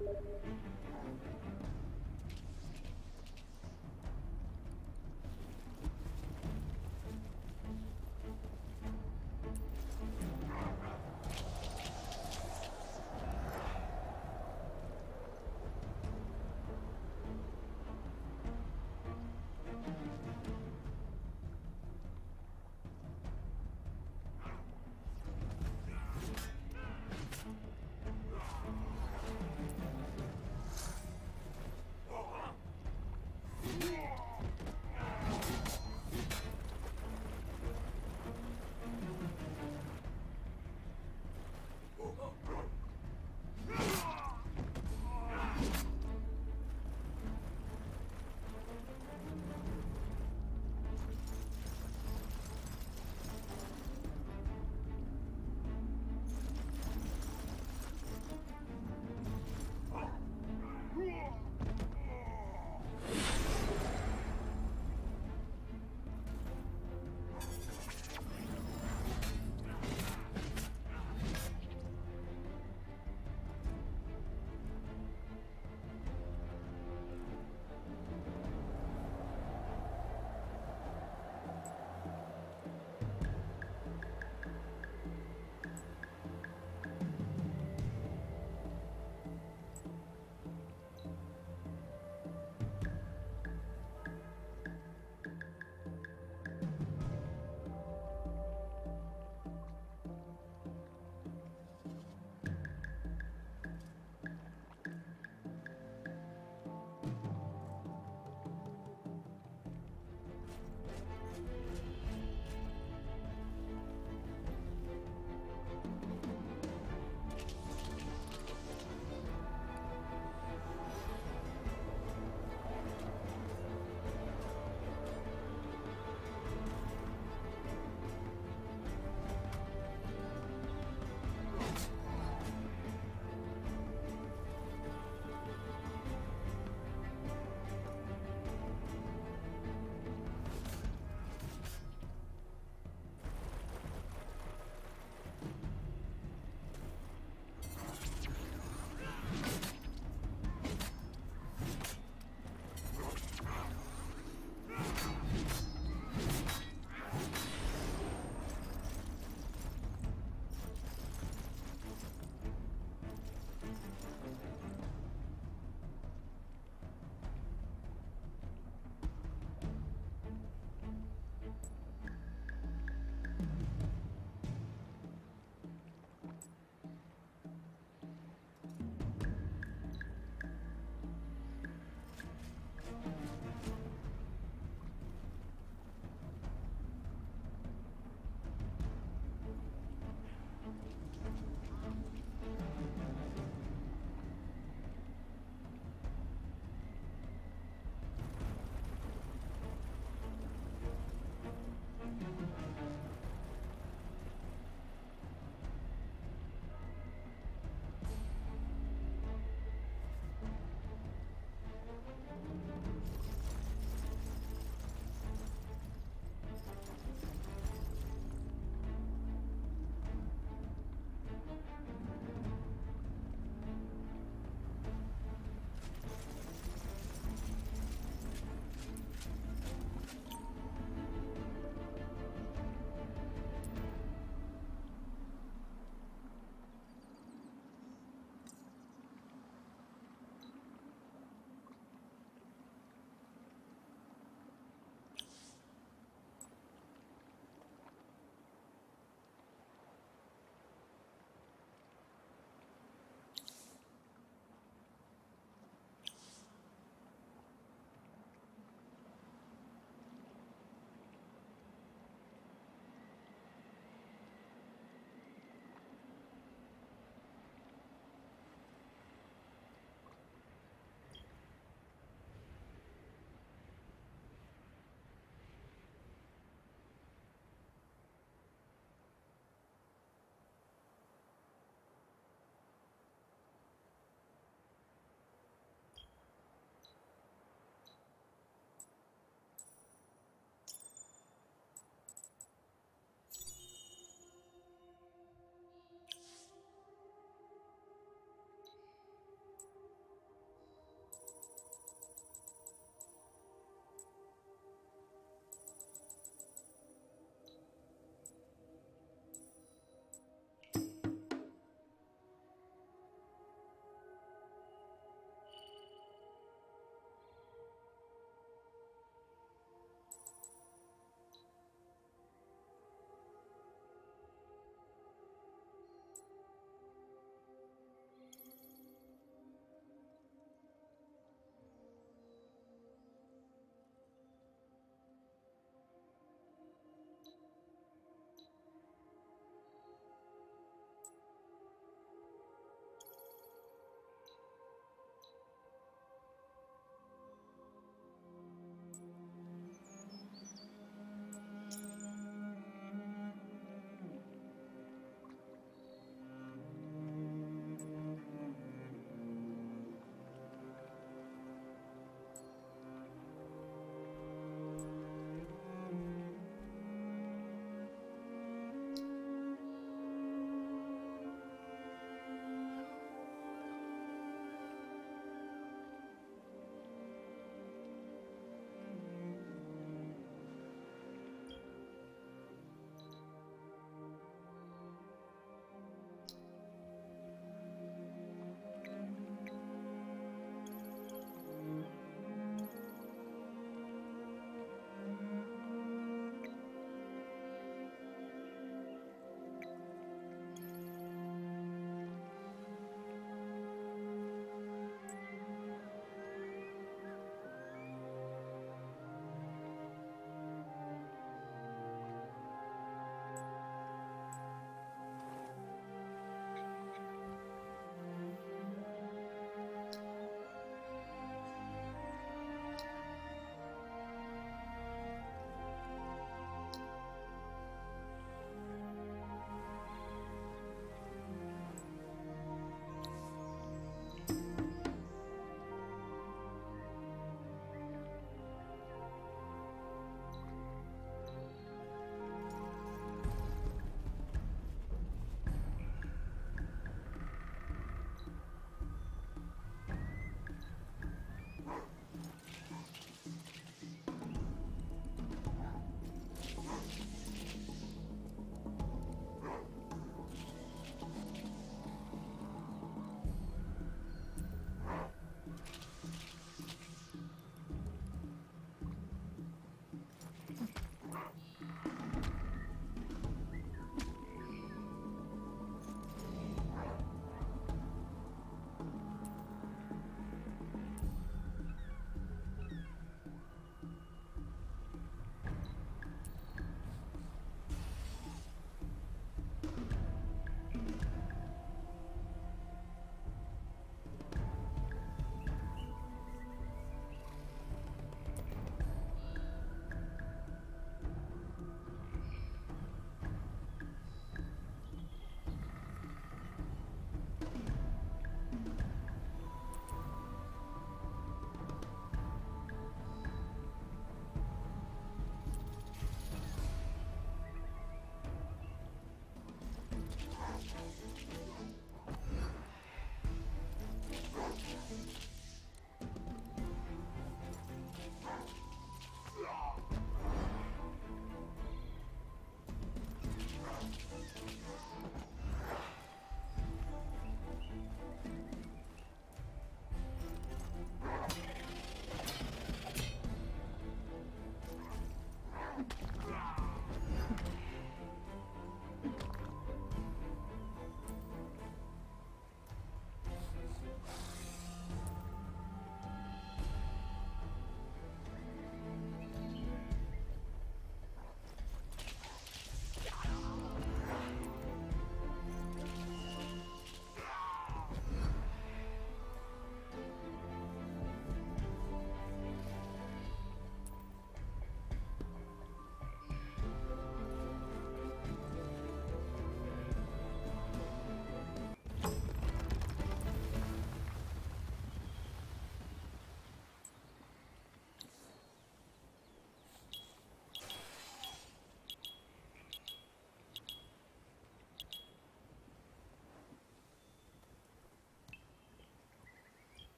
何?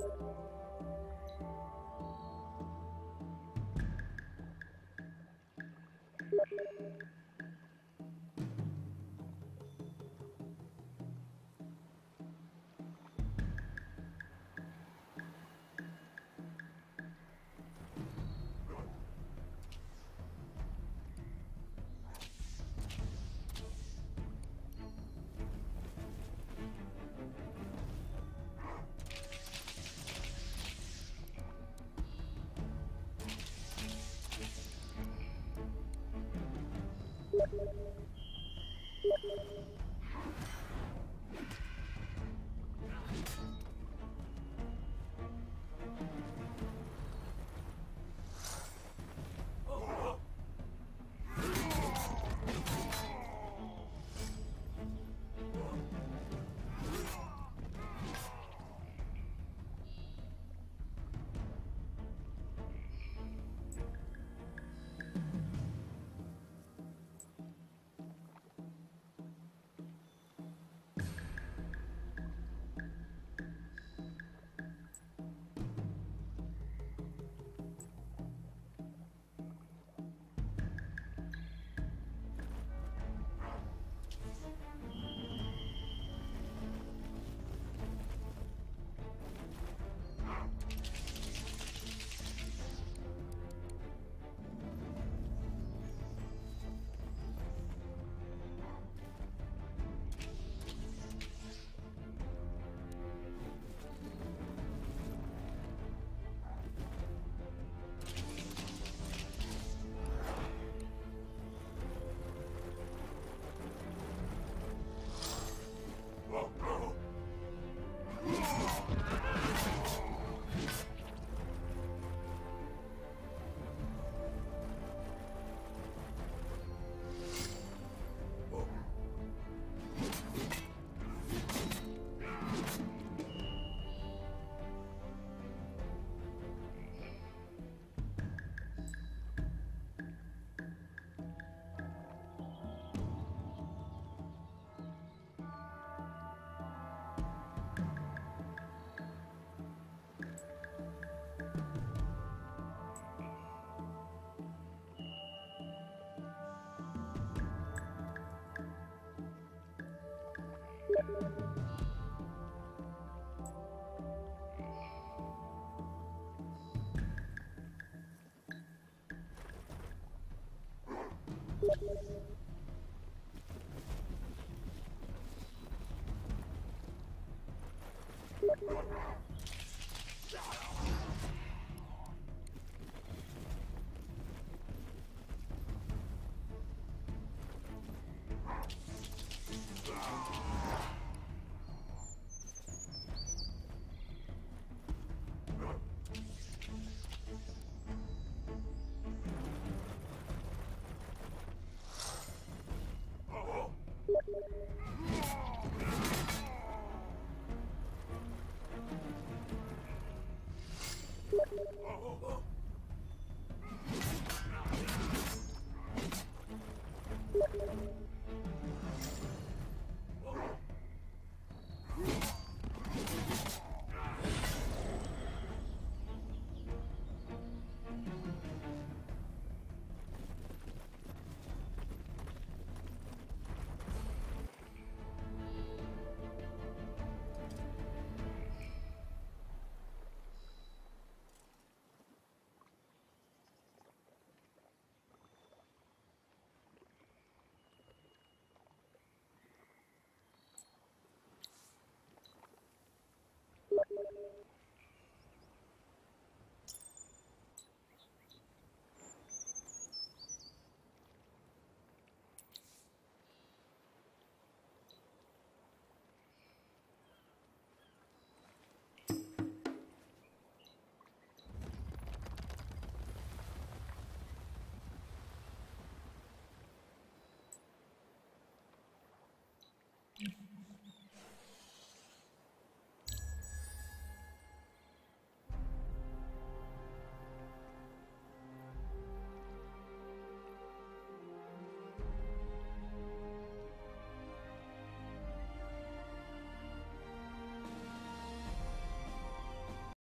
Thank you.